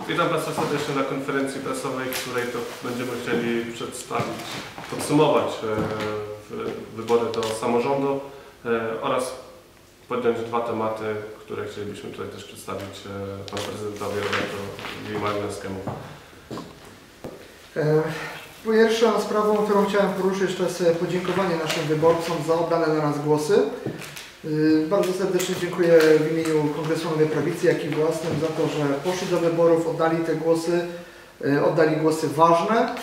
Witam Państwa serdecznie na konferencji prasowej, w której to będziemy chcieli przedstawić, podsumować e, wybory do samorządu e, oraz podjąć dwa tematy, które chcielibyśmy tutaj też przedstawić e, Panu Prezydentowi Robertowi Malinowskiemu. E, Pierwszą sprawą, którą chciałem poruszyć, to jest podziękowanie naszym wyborcom za oddane na nas głosy. E, Bardzo serdecznie dziękuję w imieniu Kongresu Nowej Prawicy, jak i własnym za to, że poszli do wyborów, oddali te głosy, e, oddali głosy ważne.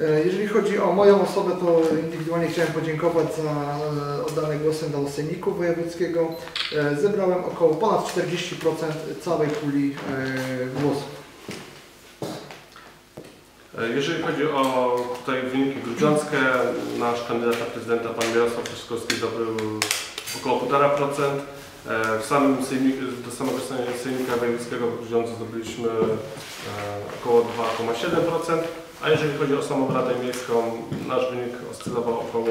E, Jeżeli chodzi o moją osobę, to indywidualnie chciałem podziękować za oddane głosy do Sejmiku Wojewódzkiego. Zebrałem około ponad 40% całej puli głosów. E, Jeżeli chodzi o tutaj wyniki grudziąckie, nasz kandydat na prezydenta, pan Mirosław Trzaskowski zdobył około 1,5%. E, W samym sejmiku, do samego Sejmika Wojewódzkiego w Grudziądzu zdobyliśmy e, około 2,7%, a jeżeli chodzi o samą Radę Miejską, nasz wynik oscylował około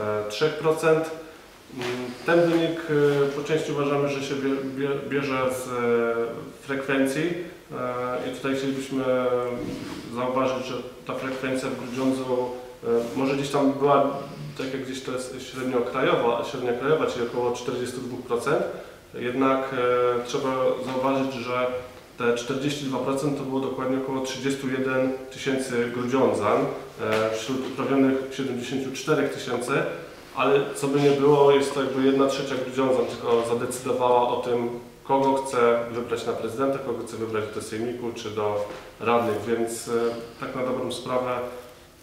e, 3%. Mm, Ten wynik e, po części uważamy, że się bie- bie- bierze z e, frekwencji E, i tutaj chcielibyśmy zauważyć, że ta frekwencja w Grudziądzu e, może gdzieś tam była, tak jak gdzieś to jest średnio krajowa, średnia krajowa, czyli około 42%, jednak e, trzeba zauważyć, że te 42% to było dokładnie około 31 tysięcy Grudziądzan, e, wśród uprawnionych 74 tysięcy, ale co by nie było, jest to jakby jedna trzecia Grudziądzan tylko zadecydowała o tym, kogo chce wybrać na prezydenta, kogo chce wybrać do sejmiku czy do radnych, więc e, tak na dobrą sprawę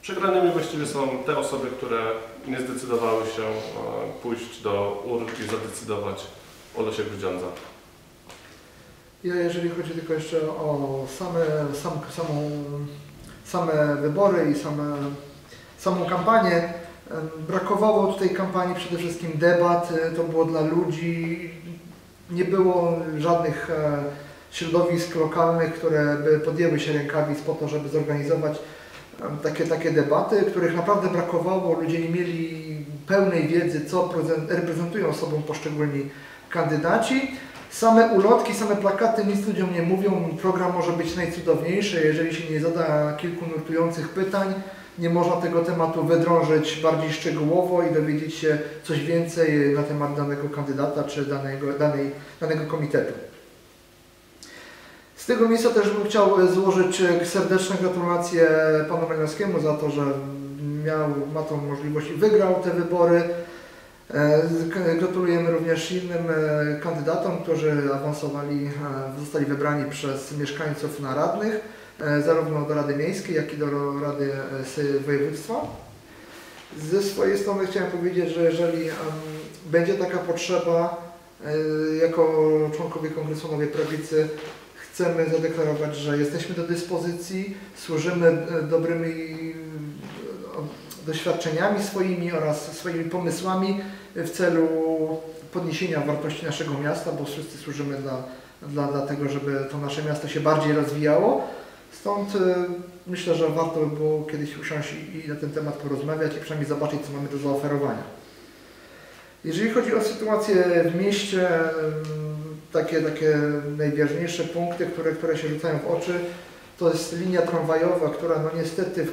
przegranymi właściwie są te osoby, które nie zdecydowały się e, pójść do urn i zadecydować o losie Grudziądza. Ja jeżeli chodzi tylko jeszcze o same, sam, samą, same wybory i same, samą kampanię, brakowało tutaj kampanii przede wszystkim debat, e, to było dla ludzi, nie było żadnych e, środowisk lokalnych, które by podjęły się rękawic po to, żeby zorganizować em, takie, takie debaty, których naprawdę brakowało, ludzie nie mieli pełnej wiedzy, co prezen- reprezentują sobą poszczególni kandydaci. Same ulotki, same plakaty nic ludziom nie mówią. Program może być najcudowniejszy, jeżeli się nie zada kilku nurtujących pytań. Nie można tego tematu wydrążyć bardziej szczegółowo i dowiedzieć się coś więcej na temat danego kandydata czy danego, danej, danego komitetu. Z tego miejsca też bym chciał złożyć serdeczne gratulacje panu Malinowskiemu za to, że miał, ma tą możliwość i wygrał te wybory. E, Gratulujemy również innym e, kandydatom, którzy awansowali, e, zostali wybrani przez mieszkańców na radnych, e, zarówno do Rady Miejskiej, jak i do Rady e, Województwa. Ze swojej strony chciałem powiedzieć, że jeżeli będzie taka potrzeba, e, jako członkowie Kongresu Nowej Prawicy chcemy zadeklarować, że jesteśmy do dyspozycji, służymy e, dobrymi e, doświadczeniami swoimi oraz swoimi pomysłami w celu podniesienia wartości naszego miasta, bo wszyscy służymy dla, dla, dla tego, żeby to nasze miasto się bardziej rozwijało. Stąd e, myślę, że warto by było kiedyś usiąść i, i na ten temat porozmawiać i przynajmniej zobaczyć, co mamy do zaoferowania. Jeżeli chodzi o sytuację w mieście, takie, takie najważniejsze punkty, które, które się rzucają w oczy, to jest linia tramwajowa, która no niestety w,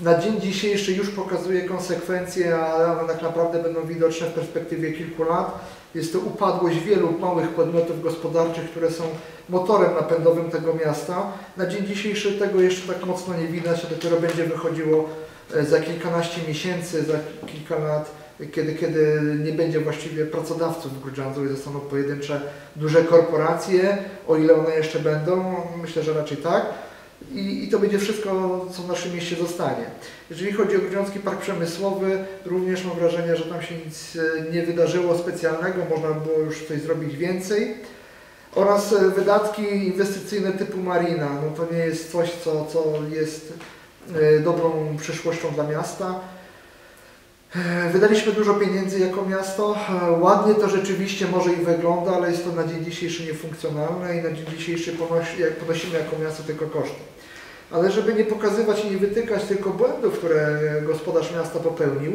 na dzień dzisiejszy już pokazuje konsekwencje, ale one tak naprawdę będą widoczne w perspektywie kilku lat. Jest to upadłość wielu małych podmiotów gospodarczych, które są motorem napędowym tego miasta. Na dzień dzisiejszy tego jeszcze tak mocno nie widać, a dopiero będzie wychodziło e, za kilkanaście miesięcy, za kilka lat, kiedy, kiedy nie będzie właściwie pracodawców w Grudziądzu i zostaną pojedyncze duże korporacje, o ile one jeszcze będą, myślę, że raczej tak. I, I to będzie wszystko, co w naszym mieście zostanie. Jeżeli chodzi o Grudziącki Park Przemysłowy, również mam wrażenie, że tam się nic e, nie wydarzyło specjalnego, można było już coś zrobić więcej. Oraz e, wydatki inwestycyjne typu marina, no to nie jest coś, co, co jest e, dobrą przyszłością dla miasta. E, Wydaliśmy dużo pieniędzy jako miasto. E, Ładnie to rzeczywiście może i wygląda, ale jest to na dzień dzisiejszy niefunkcjonalne i na dzień dzisiejszy jak ponosimy jako miasto tylko koszty. Ale żeby nie pokazywać i nie wytykać tylko błędów, które gospodarz miasta popełnił,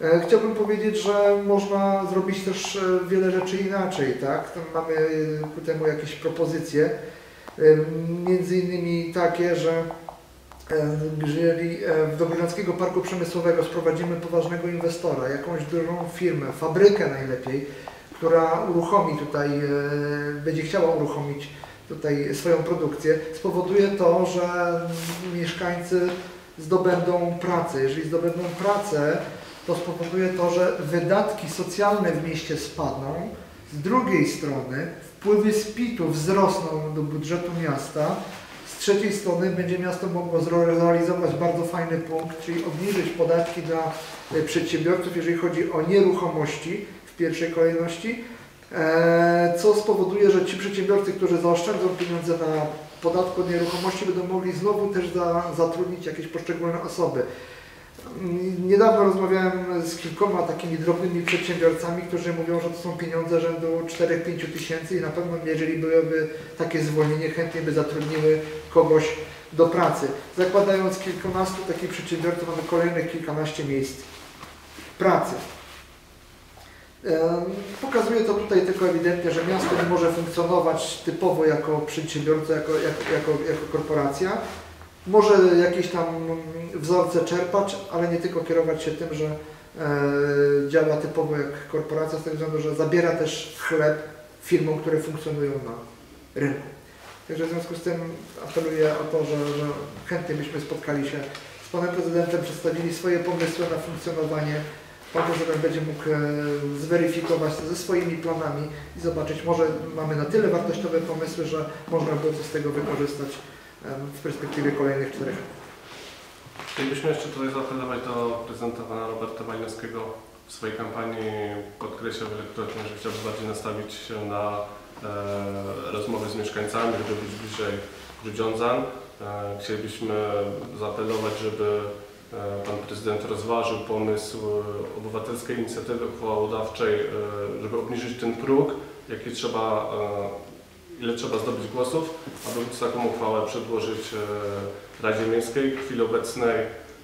e, chciałbym powiedzieć, że można zrobić też wiele rzeczy inaczej, tak? Mamy ku temu jakieś propozycje. Między innymi takie, że jeżeli e, do Górnickiego Parku Przemysłowego sprowadzimy poważnego inwestora, jakąś dużą firmę, fabrykę najlepiej, która uruchomi tutaj, e, będzie chciała uruchomić tutaj swoją produkcję, spowoduje to, że mieszkańcy zdobędą pracę. Jeżeli zdobędą pracę, to spowoduje to, że wydatki socjalne w mieście spadną. Z drugiej strony wpływy z PIT-u wzrosną do budżetu miasta. Z trzeciej strony będzie miasto mogło zrealizować bardzo fajny punkt, czyli obniżyć podatki dla e, przedsiębiorców, jeżeli chodzi o nieruchomości w pierwszej kolejności, e, co spowoduje, że ci przedsiębiorcy, którzy zaoszczędzą pieniądze na podatku od nieruchomości, będą mogli znowu też za, zatrudnić jakieś poszczególne osoby. Niedawno rozmawiałem z kilkoma takimi drobnymi przedsiębiorcami, którzy mówią, że to są pieniądze rzędu 4-5 tysięcy i na pewno jeżeli byłoby takie zwolnienie, chętnie by zatrudniły kogoś do pracy. Zakładając kilkunastu takich przedsiębiorców, mamy kolejnych kilkanaście miejsc pracy. Pokazuje to tutaj tylko ewidentnie, że miasto nie może funkcjonować typowo jako przedsiębiorca, jako, jako, jako, jako korporacja. Może jakieś tam wzorce czerpać, ale nie tylko kierować się tym, że e, działa typowo jak korporacja, z tego względu, że zabiera też chleb firmom, które funkcjonują na rynku. Także w związku z tym apeluję o to, że, że chętnie byśmy spotkali się z Panem Prezydentem, przedstawili swoje pomysły na funkcjonowanie. Pan Prezydent będzie mógł e, zweryfikować to ze swoimi planami i zobaczyć, może mamy na tyle wartościowe pomysły, że można by coś z tego wykorzystać w perspektywie kolejnych czterech. Chcielibyśmy jeszcze tutaj zaapelować do prezydenta Roberta Majnowskiego. W swojej kampanii podkreślał wielokrotnie, że chciałby bardziej nastawić się na e, rozmowy z mieszkańcami, żeby być bliżej Grudziądzan. E, chcielibyśmy zaapelować, żeby e, pan prezydent rozważył pomysł obywatelskiej inicjatywy uchwałodawczej, e, żeby obniżyć ten próg, jaki trzeba, e, ile trzeba zdobyć głosów, aby móc taką uchwałę przedłożyć e, Radzie Miejskiej. W chwili obecnej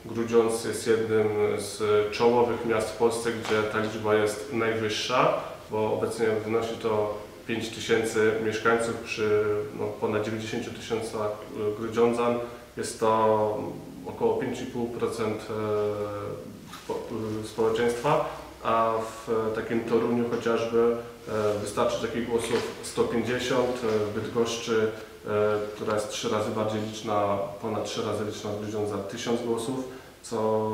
Grudziądz jest jednym z czołowych miast w Polsce, gdzie ta liczba jest najwyższa, bo obecnie wynosi to 5 tysięcy mieszkańców przy no, ponad 90 tysiącach y, Grudziądzan. Jest to około 5,5% e, spo- społeczeństwa, a w takim Toruniu chociażby e, wystarczy takich głosów 150, e, w Bydgoszczy e, która jest trzy razy bardziej liczna, ponad trzy razy liczna od Grudziądza, 1000 głosów, co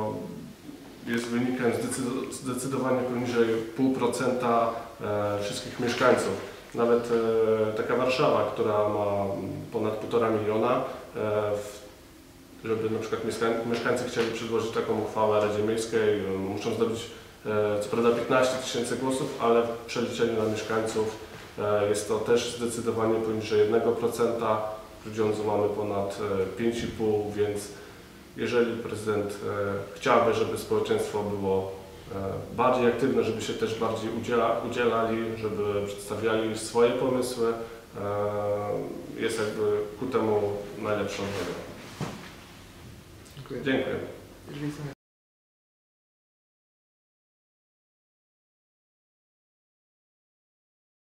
jest wynikiem zdecydo- zdecydowanie poniżej 0,5% e, wszystkich mieszkańców. Nawet e, taka Warszawa, która ma ponad 1,5 miliona, e, żeby na przykład mieszkań- mieszkańcy chcieli przedłożyć taką uchwałę Radzie Miejskiej, e, muszą zdobyć e, co prawda 15 tysięcy głosów, ale w przeliczeniu na mieszkańców E, Jest to też zdecydowanie poniżej 1%. W Grudziądzu mamy ponad e, 5,5%, więc jeżeli prezydent e, chciałby, żeby społeczeństwo było e, bardziej aktywne, żeby się też bardziej udziela, udzielali, żeby przedstawiali swoje pomysły, e, jest jakby ku temu najlepszą drogą. Dziękuję. Dziękuję.